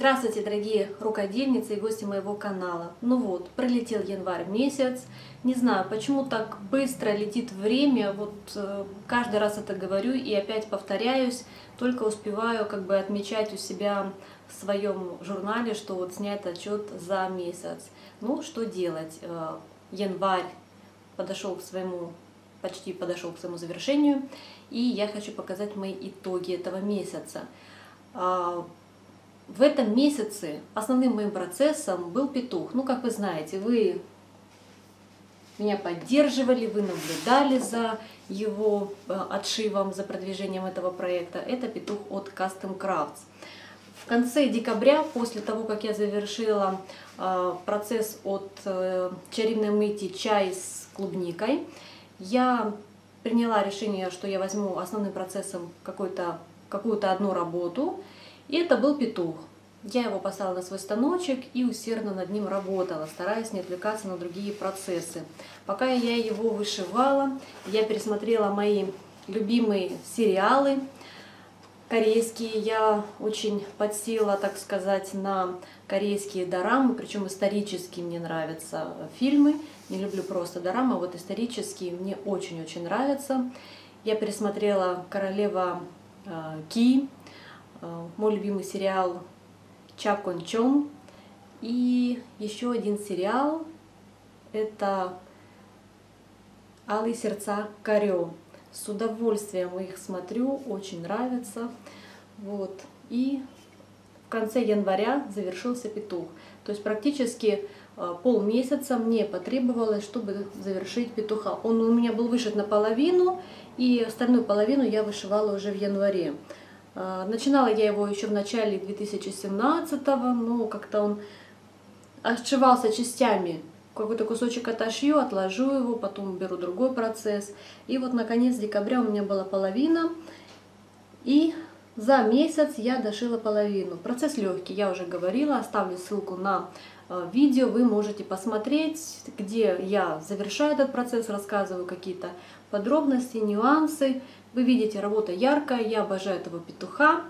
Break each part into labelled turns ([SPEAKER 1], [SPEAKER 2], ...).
[SPEAKER 1] Здравствуйте, дорогие рукодельницы и гости моего канала. Ну вот, пролетел январь месяц. Не знаю, почему так быстро летит время. Вот э, каждый раз это говорю и опять повторяюсь. Только успеваю как бы отмечать у себя в своем журнале, что вот снять отчет за месяц. Ну, что делать? Э, январь подошел к своему, почти подошел к своему завершению. И я хочу показать мои итоги этого месяца. В этом месяце основным моим процессом был петух. Ну, как вы знаете, вы меня поддерживали, вы наблюдали за его э, отшивом, за продвижением этого проекта. Это петух от Custom Crafts. В конце декабря, после того, как я завершила э, процесс от э, чарівной мыти чай с клубникой, я приняла решение, что я возьму основным процессом какую-то какую-то одну работу – и это был петух. Я его поставила на свой станочек и усердно над ним работала, стараясь не отвлекаться на другие процессы. Пока я его вышивала, я пересмотрела мои любимые сериалы корейские. Я очень подсела, так сказать, на корейские дорамы, причем исторические мне нравятся фильмы. Не люблю просто дорамы, а вот исторические мне очень-очень нравятся. Я пересмотрела «Королева э, Ки», мой любимый сериал Чак Он Чон. И еще один сериал это Алые сердца Карё. С удовольствием их смотрю, очень нравится. Вот. И в конце января завершился петух. То есть практически э, полмесяца мне потребовалось, чтобы завершить петуха. Он у меня был вышит наполовину, и остальную половину я вышивала уже в январе. А, начинала я его еще в начале 2017-го, но как-то он отшивался частями. Какой-то кусочек отошью, отложу его, потом беру другой процесс. И вот наконец декабря у меня была половина. И за месяц я дошила половину. Процесс легкий, я уже говорила, оставлю ссылку на видео, вы можете посмотреть, где я завершаю этот процесс, рассказываю какие-то подробности, нюансы. Вы видите, работа яркая, я обожаю этого петуха.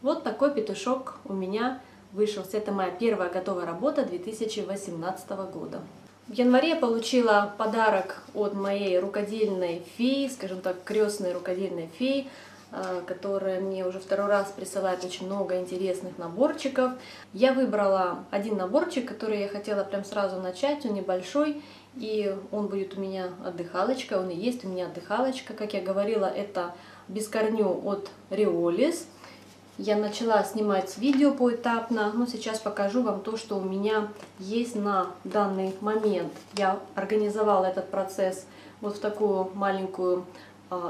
[SPEAKER 1] Вот такой петушок у меня вышел. Это моя первая готовая работа 2018 года. В январе я получила подарок от моей рукодельной феи, скажем так, крестной рукодельной феи, которая мне уже второй раз присылает очень много интересных наборчиков. Я выбрала один наборчик, который я хотела прям сразу начать, он небольшой, и он будет у меня отдыхалочка, он и есть у меня отдыхалочка. Как я говорила, это без корню от Риолис. Я начала снимать видео поэтапно, но сейчас покажу вам то, что у меня есть на данный момент. Я организовала этот процесс вот в такую маленькую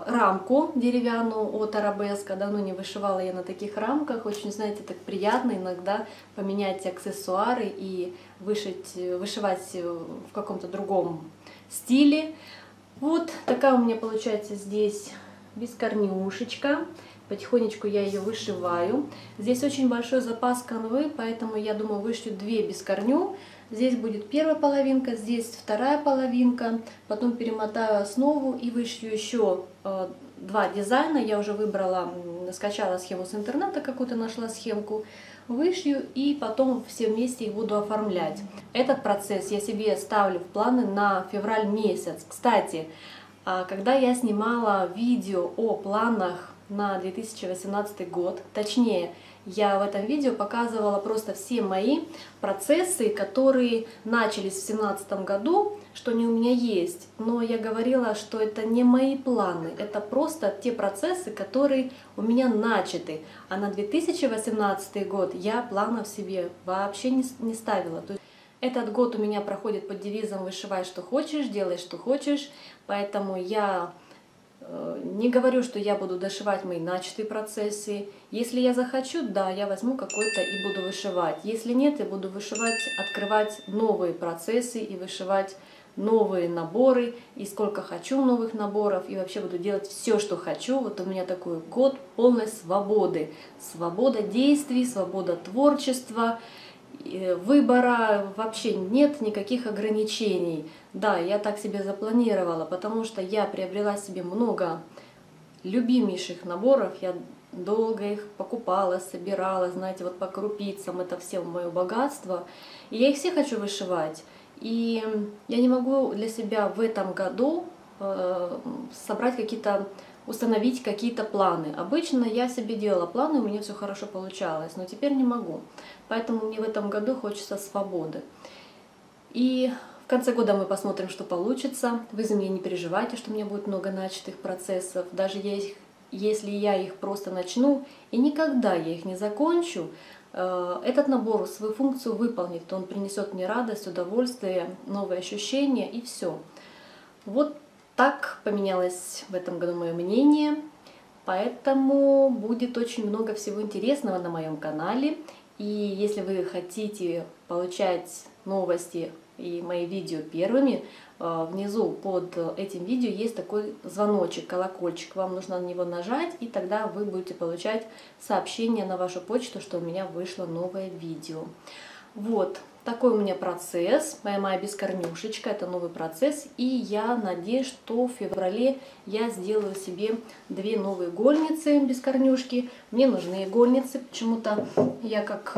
[SPEAKER 1] рамку деревянную от Арабеска. Давно не вышивала я на таких рамках. Очень, знаете, так приятно иногда поменять аксессуары и вышить, вышивать в каком-то другом стиле. Вот такая у меня получается здесь бескорнюшечка. Потихонечку я ее вышиваю. Здесь очень большой запас канвы, поэтому я думаю вышью две без корню. Здесь будет первая половинка, здесь вторая половинка. Потом перемотаю основу и вышью еще э, два дизайна. Я уже выбрала, скачала схему с интернета, какую-то нашла схемку. Вышью и потом все вместе их буду оформлять. Этот процесс я себе ставлю в планы на февраль месяц. Кстати, а, когда я снимала видео о планах на 2018 год, точнее, я в этом видео показывала просто все мои процессы, которые начались в 2017 году, что они у меня есть. Но я говорила, что это не мои планы, это просто те процессы, которые у меня начаты. А на 2018 год я планов себе вообще не, ставила. Этот год у меня проходит под девизом «Вышивай, что хочешь, делай, что хочешь». Поэтому я не говорю, что я буду дошивать мои начатые процессы. Если я захочу, да, я возьму какой-то и буду вышивать. Если нет, я буду вышивать, открывать новые процессы и вышивать новые наборы, и сколько хочу новых наборов, и вообще буду делать все, что хочу. Вот у меня такой год полной свободы. Свобода действий, свобода творчества, выбора вообще нет никаких ограничений. Да, я так себе запланировала, потому что я приобрела себе много любимейших наборов. Я долго их покупала, собирала, знаете, вот по крупицам, это все мое богатство. И я их все хочу вышивать. И я не могу для себя в этом году э, собрать какие-то, установить какие-то планы. Обычно я себе делала планы, у меня все хорошо получалось, но теперь не могу. Поэтому мне в этом году хочется свободы. И в конце года мы посмотрим, что получится. Вы за меня не переживайте, что у меня будет много начатых процессов. Даже если я их просто начну и никогда я их не закончу, э, этот набор свою функцию выполнит. Он принесет мне радость, удовольствие, новые ощущения и все. Вот так поменялось в этом году мое мнение. Поэтому будет очень много всего интересного на моем канале. И если вы хотите получать новости и мои видео первыми, э, внизу под этим видео есть такой звоночек, колокольчик. Вам нужно на него нажать, и тогда вы будете получать сообщение на вашу почту, что у меня вышло новое видео. Вот, такой у меня процесс. Моя моя бескорнюшечка, это новый процесс. И я надеюсь, что в феврале я сделаю себе две новые гольницы без корнюшки. Мне нужны гольницы, почему-то я как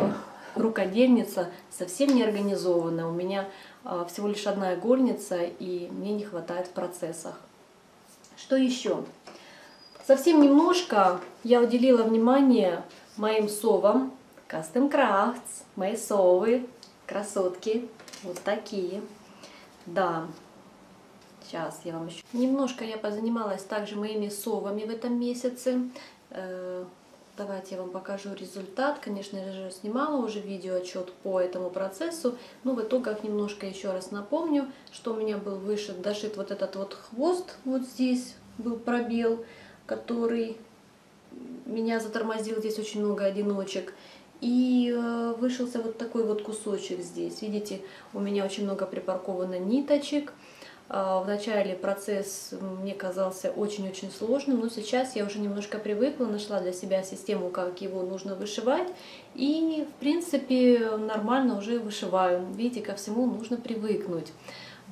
[SPEAKER 1] рукодельница совсем не организована. У меня а, всего лишь одна игольница, и мне не хватает в процессах. Что еще? Совсем немножко я уделила внимание моим совам. Custom Crafts, мои совы, красотки, вот такие. Да, сейчас я вам еще... Немножко я позанималась также моими совами в этом месяце. Э, Давайте я вам покажу результат. Конечно, я же снимала уже видеоотчет по этому процессу, но в итогах немножко еще раз напомню, что у меня был вышит, дошит вот этот вот хвост, вот здесь был пробел, который меня затормозил, здесь очень много одиночек. И э, вышелся вот такой вот кусочек здесь. Видите, у меня очень много припарковано ниточек. А, Вначале процесс мне казался очень-очень сложным, но сейчас я уже немножко привыкла, нашла для себя систему, как его нужно вышивать. И, в принципе, нормально уже вышиваю. Видите, ко всему нужно привыкнуть.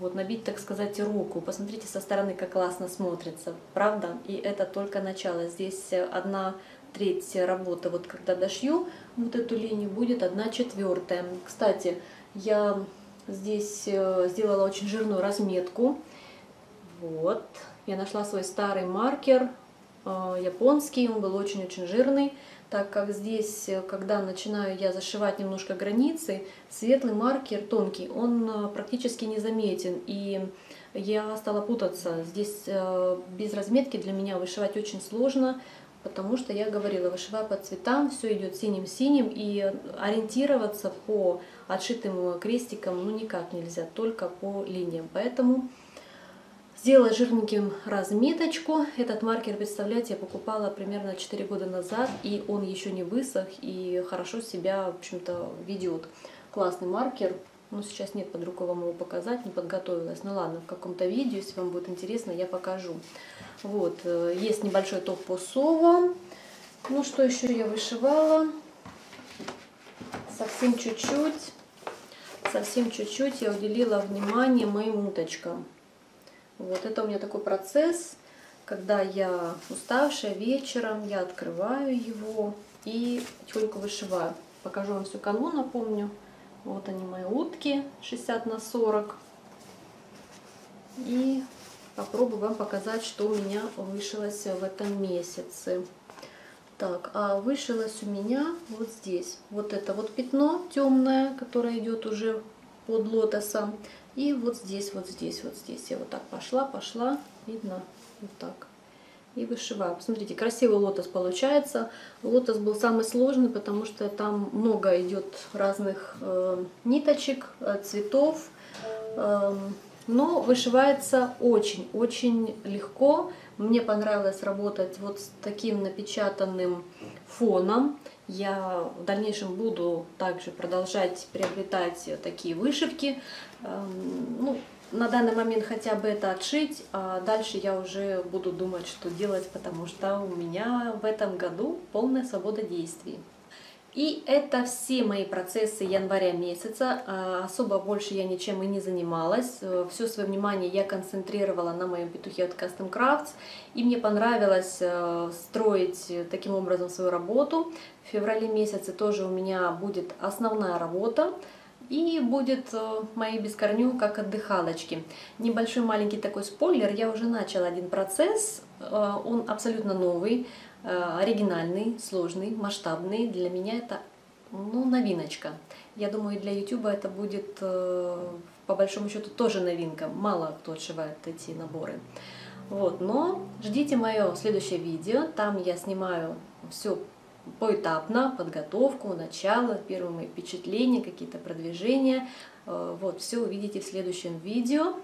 [SPEAKER 1] Вот, набить, так сказать, руку. Посмотрите со стороны, как классно смотрится. Правда? И это только начало. Здесь одна треть работы. Вот когда дошью вот эту линию, будет одна четвертая. Кстати, я Здесь э, сделала очень жирную разметку. Вот. Я нашла свой старый маркер, э, японский, он был очень-очень жирный, так как здесь, э, когда начинаю я зашивать немножко границы, светлый маркер тонкий, он практически незаметен. И я стала путаться. Здесь без разметки для меня вышивать очень сложно потому что я говорила, вышиваю по цветам, все идет синим-синим, и ориентироваться по отшитым крестикам ну никак нельзя, только по линиям. Поэтому сделала жирненьким разметочку. Этот маркер, представляете, я покупала примерно 4 года назад, и он еще не высох, и хорошо себя, в общем-то, ведет. Классный маркер. Ну, сейчас нет под рукой вам его показать, не подготовилась. Ну ладно, в каком-то видео, если вам будет интересно, я покажу. Вот, э, есть небольшой топ по совам. Ну, что еще я вышивала? Совсем чуть-чуть. Совсем чуть-чуть я уделила внимание моим уточкам. Вот это у меня такой процесс, когда я уставшая вечером, я открываю его и потихоньку вышиваю. Покажу вам всю канву, напомню. Вот они мои утки 60 на 40. И попробую вам показать, что у меня вышилось в этом месяце. Так, а вышилось у меня вот здесь. Вот это вот пятно темное, которое идет уже под лотосом. И вот здесь, вот здесь, вот здесь. Я вот так пошла, пошла. Видно? Вот так. И вышиваю. Посмотрите, красивый лотос получается. Лотос был самый сложный, потому что там много идет разных э, ниточек, э, цветов. Э, но вышивается очень-очень легко. Мне понравилось работать вот с таким напечатанным фоном. Я в дальнейшем буду также продолжать приобретать такие вышивки. Эм, ну, на данный момент хотя бы это отшить, а дальше я уже буду думать, что делать, потому что у меня в этом году полная свобода действий. И это все мои процессы января месяца. А, особо больше я ничем и не занималась. Э, все свое внимание я концентрировала на моем петухе от Custom Crafts. И мне понравилось э, строить таким образом свою работу. В феврале месяце тоже у меня будет основная работа. И будет э, мои бескорню как отдыхалочки. Небольшой маленький такой спойлер. Я уже начала один процесс. Он абсолютно новый. Э, оригинальный, сложный, масштабный. Для меня это ну, новиночка. Я думаю, для YouTube это будет э, по большому счету тоже новинка. Мало кто отшивает эти наборы. Вот, но ждите мое следующее видео. Там я снимаю все поэтапно, подготовку, начало, первые впечатления, какие-то продвижения. Э, вот, все увидите в следующем видео.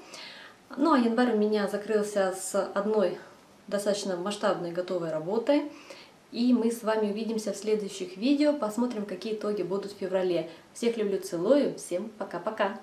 [SPEAKER 1] Ну а январь у меня закрылся с одной достаточно масштабной готовой работой. И мы с вами увидимся в следующих видео, посмотрим, какие итоги будут в феврале. Всех люблю, целую, всем пока-пока!